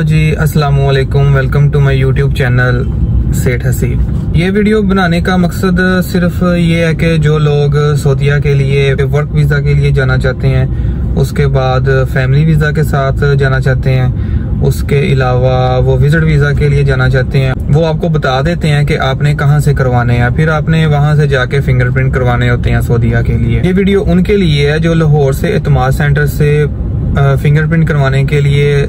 Hello जी, अस्सलाम वालेकुम welcome to my YouTube channel Seth Haseeb ये वीडियो बनाने का मकसद सिर्फ़ ये है कि जो लोग सऊदिया के लिए वर्क वीज़ा के लिए जाना चाहते हैं, उसके बाद फैमिली वीज़ा के साथ जाना चाहते हैं, उसके अलावा वो विज़िट वीज़ा के लिए जाना चाहते हैं, वो आपको बता देते हैं कि आपने कहाँ से करवाने हैं, फिर आपने वहाँ से जाके फिंगरप्रिंट करवाने होते हैं सऊदिया के लिए। ये वीडियो उनके लिए है जो लाहौर से इतमाद सेंटर से फिंगरप्रिंट करवाने के लिए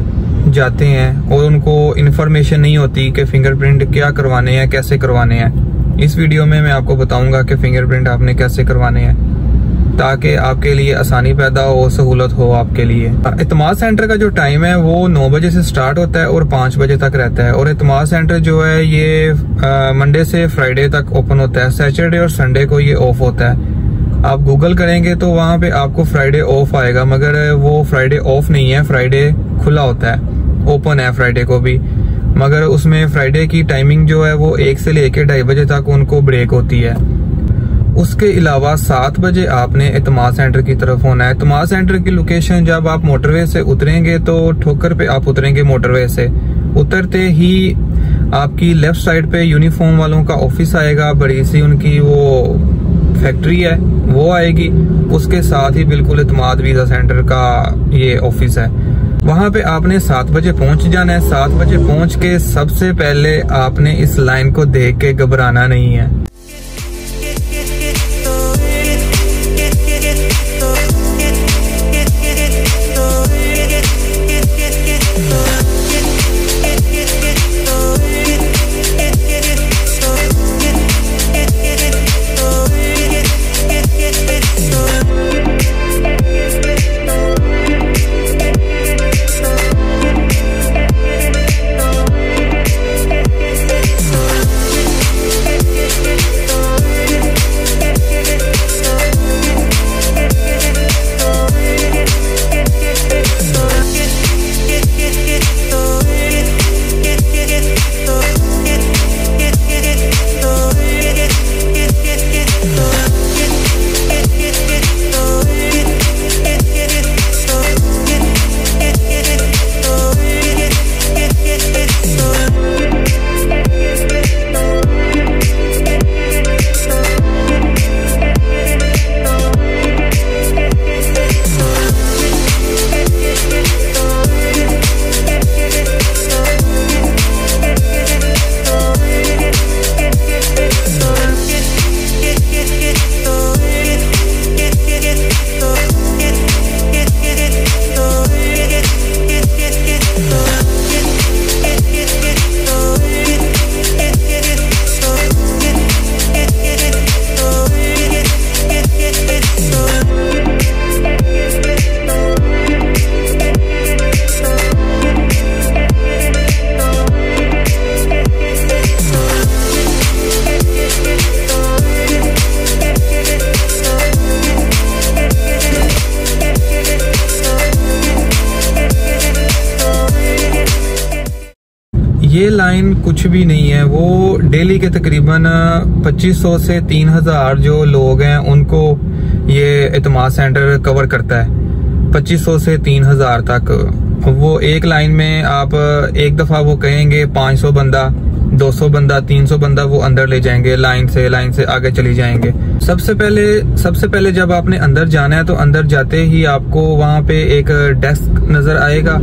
जाते हैं और उनको इन्फॉर्मेशन नहीं होती कि फिंगरप्रिंट क्या करवाने हैं, कैसे करवाने हैं। इस वीडियो में मैं आपको बताऊँगा कि फिंगरप्रिंट आपने कैसे करवाने हैं, ताकि आपके लिए आसानी पैदा हो, सहूलत हो आपके लिए। इतमाद सेंटर का जो टाइम है, वो नौ बजे से स्टार्ट होता है और पाँच बजे तक रहता है। और इतमाद सेंटर जो है, ये मंडे से फ्राइडे तक ओपन होता है। सैटरडे और संडे को ये ऑफ़ होता है। आप गूगल करेंगे तो वहाँ पे आपको फ्राइडे ऑफ़ आएगा, मगर वो फ्राइडे ऑफ़ नहीं है। फ्राइडे खुला होता है। ओपन है फ्राइडे को भी। मगर उसमें फ्राइडे की टाइमिंग जो है वो एक से लेके ढाई बजे तक उनको ब्रेक होती है। उसके अलावा सात बजे आपने इतमाद सेंटर की तरफ़ होना है। इतमाद सेंटर की लोकेशन जब आप मोटरवे से उतरेंगे तो ठोकर पे आप उतरेंगे मोटरवे से। उतरते ही आपकी लेफ़्ट साइड पे यूनिफॉर्म वालों का ऑफ़िस आएगा, बड़ी सी उनकी वो फैक्ट्री है, वो आएगी। उसके साथ ही बिल्कुल इतमाद वीज़ा सेंटर का ये ऑफ़िस है। वहाँ पे आपने सात बजे पहुँच जाना है। सात बजे पहुँच के सबसे पहले आपने इस लाइन को देख के घबराना नहीं है। ये लाइन कुछ भी नहीं है। वो डेली के तकरीबन 2500 से 3000 जो लोग हैं, उनको ये इतमाद सेंटर कवर करता है। 2500 से 3000 तक। वो एक लाइन में आप एक दफ़ा वो कहेंगे 500 बंदा। 200 बंदा 300 बंदा वो अंदर ले जाएँगे, लाइन से लाइन से आगे चली जाएँगे। सबसे पहले सबसे पहले जब आपने अंदर जाना है तो अंदर जाते ही आपको वहाँ पे एक डेस्क नज़र आएगा।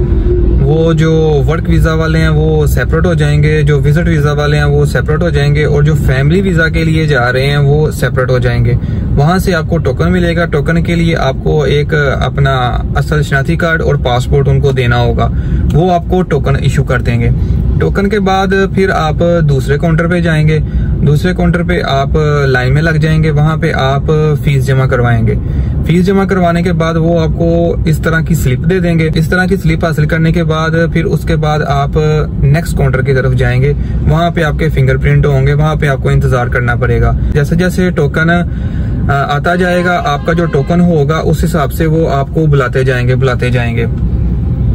वो जो वर्क वीज़ा वाले हैं, वो सेपरेट हो जाएँगे, जो विज़िट वीज़ा वाले हैं, वो सेपरेट हो जाएँगे, और जो फैमिली वीज़ा के लिए जा रहे हैं, वो सेपरेट हो जाएँगे। वहाँ से आपको टोकन मिलेगा। टोकन के लिए आपको एक अपना असल शनाती कार्ड और पासपोर्ट उनको देना होगा। वो आपको टोकन इशू कर देंगे। टोकन के बाद फिर आप दूसरे काउंटर पे जाएँगे। दूसरे काउंटर पे आप लाइन में लग जाएँगे। वहाँ पे आप फ़ीस जमा करवाएँगे। फ़ीस जमा करवाने के बाद वो आपको इस तरह की स्लिप दे देंगे। इस तरह की स्लिप हासिल करने के बाद फिर उसके बाद आप नेक्स्ट काउंटर की तरफ़ जाएँगे। वहाँ पे आपके फिंगरप्रिंट होंगे। वहाँ पे आपको इंतज़ार करना पड़ेगा। जैसे जैसे टोकन आता जाएगा, आपका जो टोकन होगा, उस हिसाब से वो आपको बुलाते जाएँगे बुलाते जाएँगे।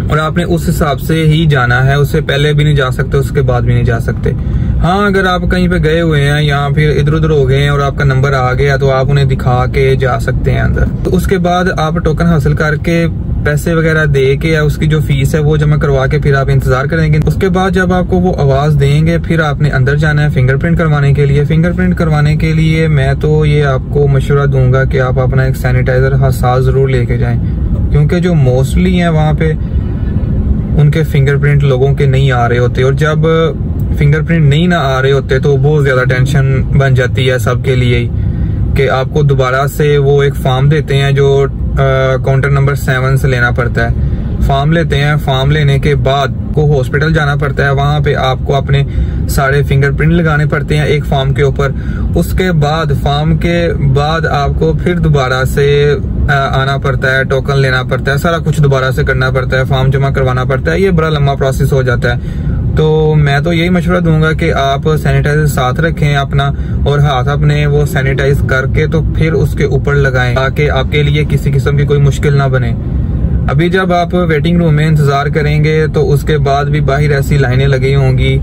और आपने उस हिसाब से ही जाना है। उससे पहले भी नहीं जा सकते, उसके बाद भी नहीं जा सकते। हाँ अगर आप कहीं पे गए हुए हैं, या फिर इधर उधर हो गए हैं और आपका नंबर आ गया तो आप उन्हें दिखा के जा सकते हैं अंदर। तो उसके बाद आप टोकन हासिल करके पैसे वगैरह दे के या उसकी जो फ़ीस है, वो जमा करवा के फिर आप इंतज़ार करेंगे। उसके बाद जब आपको वो आवाज़ देंगे, फिर आपने अंदर जाना है फिंगरप्रिंट करवाने के लिए। फिंगरप्रिंट करवाने के लिए मैं तो ये आपको मशुरा दूँगा कि आप अपना एक सैनिटाइजर हाथ ज़रूर लेके जाएँ, क्योंकि जो मोस्टली है वहाँ पे उनके फिंगरप्रिंट लोगों के नहीं आ रहे होते और जब फिंगरप्रिंट नहीं ना आ रहे होते तो बहुत ज़्यादा टेंशन बन जाती है सबके लिए ही कि आपको दोबारा से वो एक फॉर्म देते हैं जो काउंटर नंबर सेवन से लेना पड़ता है। फॉर्म लेते हैं फॉर्म लेने के बाद को हॉस्पिटल जाना पड़ता है, वहाँ पे आपको अपने सारे फिंगरप्रिंट लगाने पड़ते हैं एक फॉर्म के ऊपर। उसके बाद फॉर्म के बाद आपको फिर दोबारा से आना पड़ता है टोकन लेना पड़ता है, सारा कुछ दोबारा से करना पड़ता है फॉर्म जमा करवाना पड़ता है, ये बड़ा लंबा प्रोसेस हो जाता है। तो मैं तो यही मशवरा दूँगा कि आप सैनिटाइजर साथ रखें अपना और हाथ अपने वो सैनिटाइज करके तो फिर उसके ऊपर लगाएँ, ताकि आपके लिए किसी किस्म की कोई मुश्किल ना बने। अभी जब आप वेटिंग रूम में इंतज़ार करेंगे तो उसके बाद भी बाहर ऐसी लाइनें लगी होंगी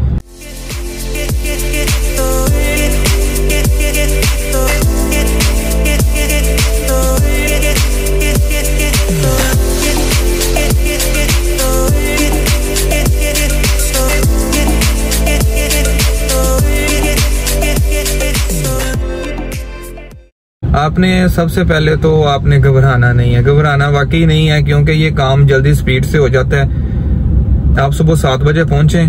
आपने सबसे पहले तो आपने घबराना नहीं है। घबराना वाकई नहीं है, क्योंकि ये काम जल्दी स्पीड से हो जाता है। आप सुबह सात बजे पहुँचे,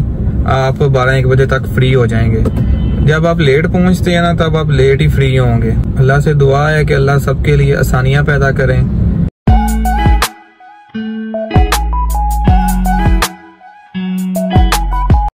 आप बारह एक बजे तक फ्री हो जाएँगे। जब आप लेट पहुँचते हैं ना, तब आप लेट ही फ्री होंगे। अल्लाह से दुआ है कि अल्लाह सबके लिए आसानियाँ पैदा करें।